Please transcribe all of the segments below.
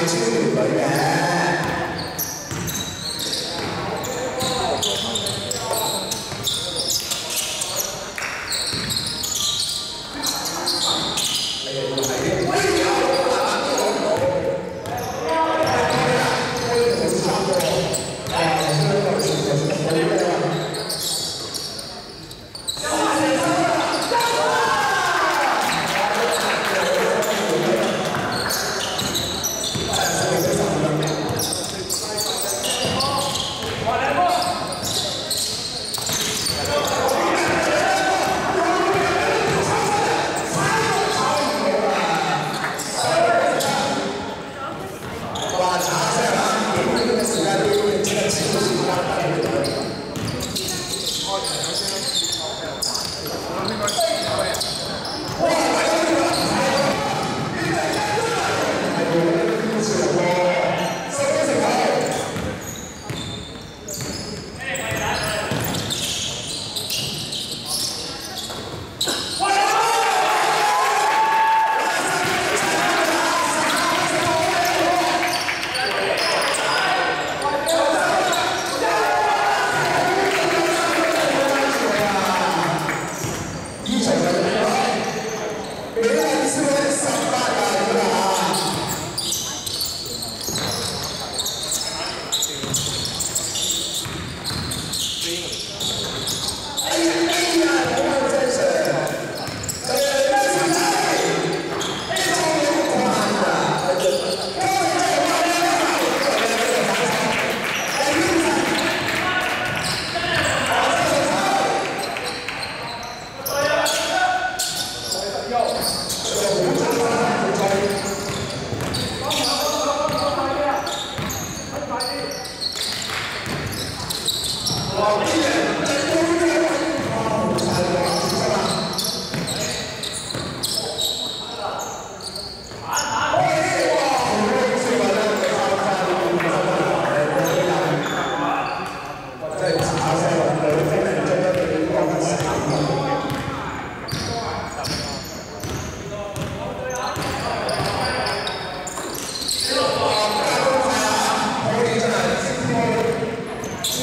I do, but yeah.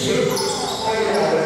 して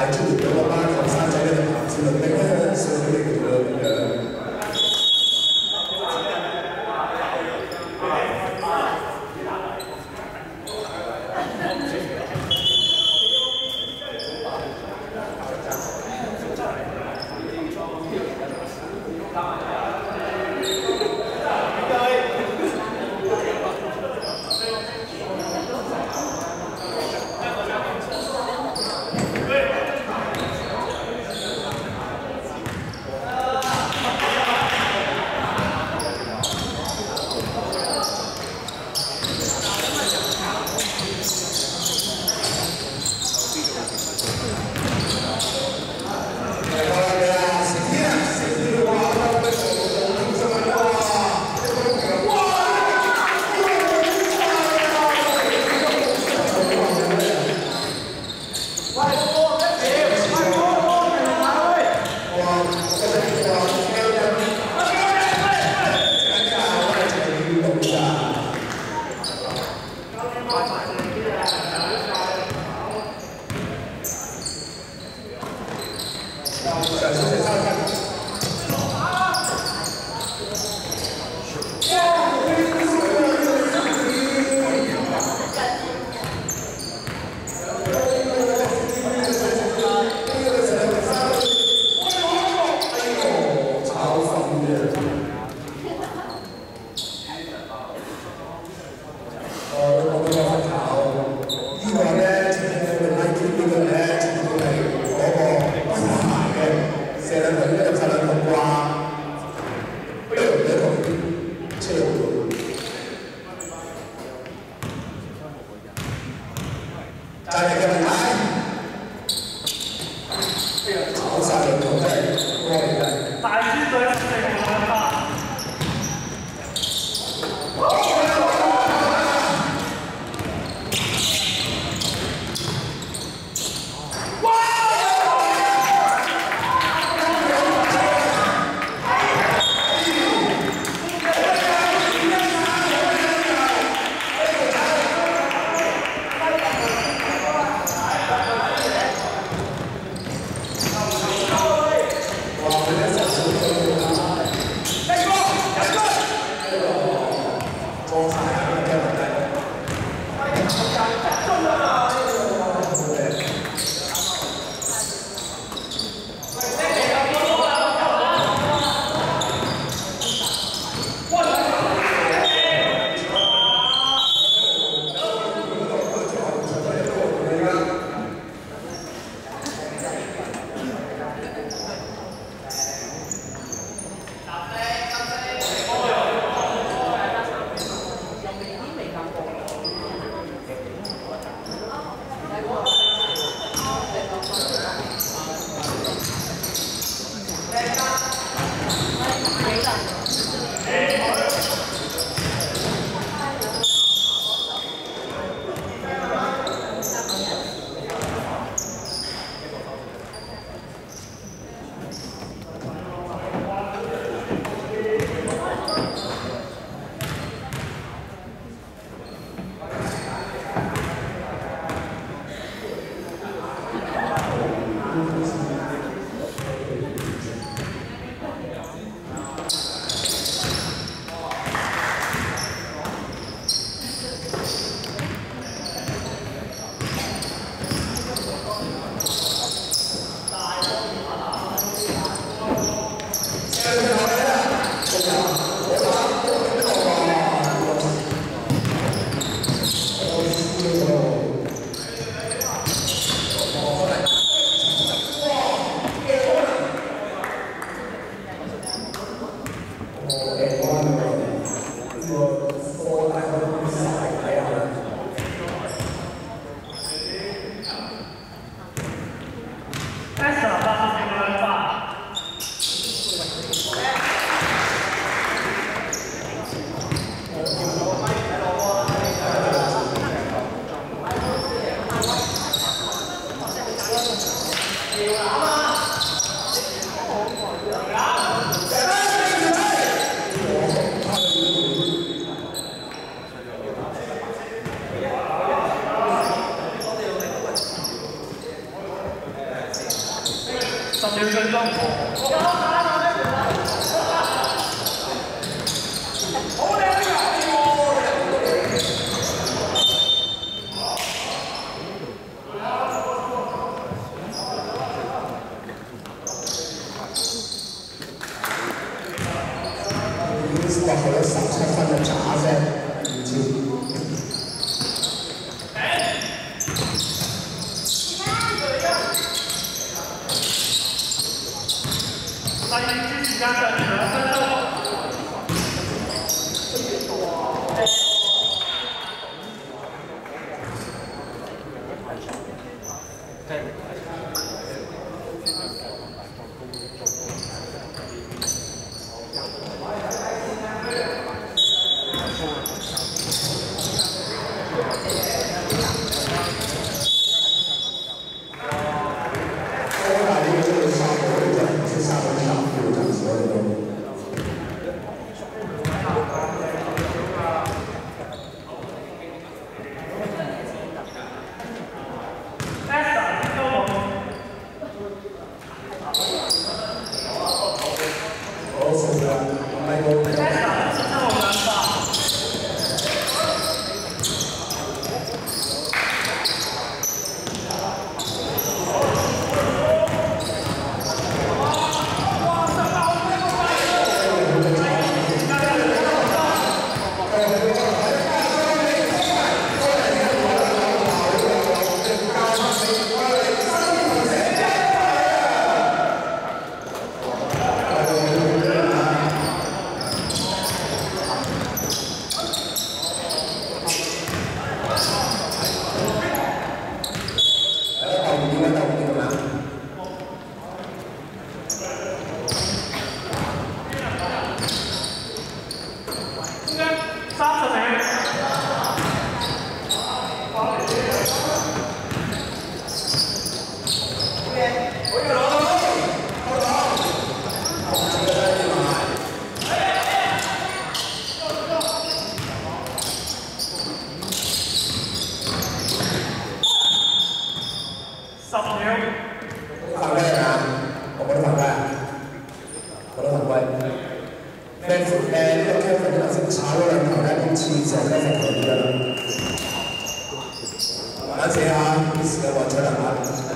好，Gracias. 这 Bravo! 欢迎支持家的全都 Saramago.